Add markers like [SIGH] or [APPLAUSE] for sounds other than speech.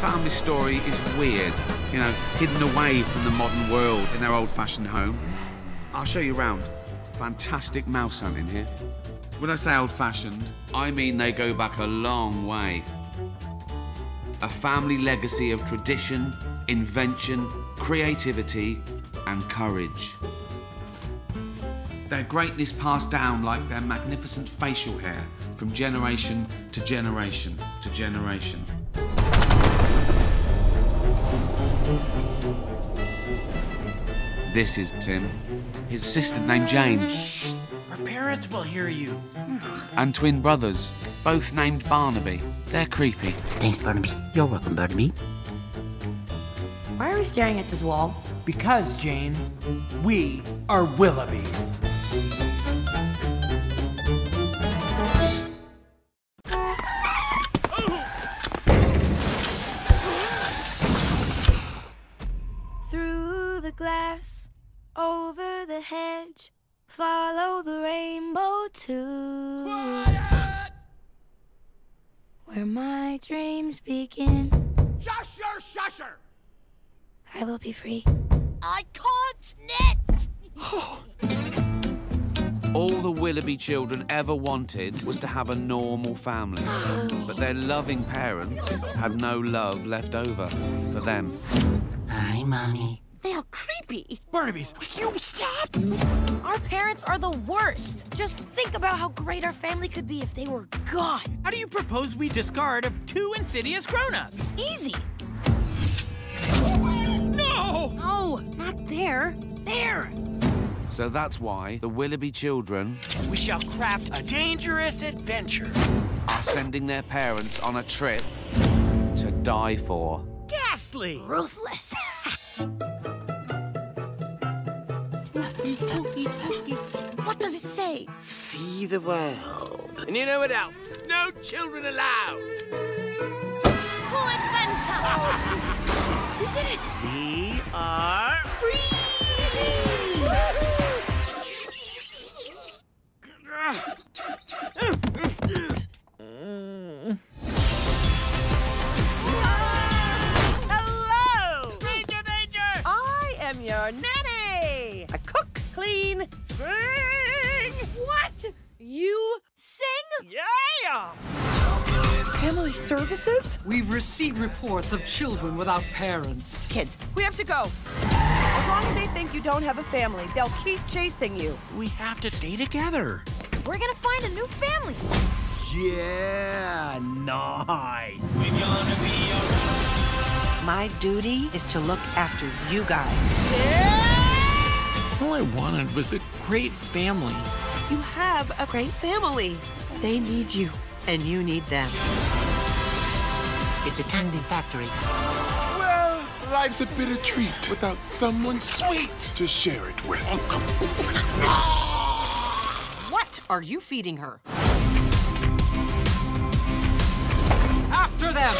family story is weird, you know, hidden away from the modern world in their old-fashioned home. I'll show you around. Fantastic mouse hunting here. When I say old-fashioned, I mean they go back a long way. A family legacy of tradition, invention, creativity, and courage. Their greatness passed down like their magnificent facial hair from generation to generation to generation. This is Tim. His assistant named Jane. Shh. Our parents will hear you. And twin brothers, both named Barnaby. They're creepy. Thanks, Barnaby. You're welcome, Barnaby. Why are we staring at this wall? Because, Jane, we are Willoughbys. Through the glass, over the hedge, follow the rainbow to where my dreams begin. Shusher, shusher! I will be free. I can't knit! [GASPS] All the Willoughby children ever wanted was to have a normal family. [GASPS] But their loving parents had no love left over for them. Hi, Mommy. They are creepy. Barnaby's, you stop! Our parents are the worst. Just think about how great our family could be if they were gone. How do you propose we discard of two insidious grown-ups? Easy. No! No, not there. There. So that's why the Willoughby children We shall craft a dangerous adventure. are sending their parents on a trip to die for. Ghastly! Ruthless. [LAUGHS] What does it say? See the world. And you know what else? No children allowed. Full adventure! [LAUGHS] we did it. We are free! Clean, sing! What? You sing? Yeah! Family services? We've received reports of children without parents. Kids, we have to go. As long as they think you don't have a family, they'll keep chasing you. We have to stay together. We're gonna find a new family. Yeah, nice. My duty is to look after you guys. All I wanted was a great family. You have a great family. They need you, and you need them. It's a candy factory. Well, life's a bitter treat without someone sweet to share it with. [GASPS] What are you feeding her? After them!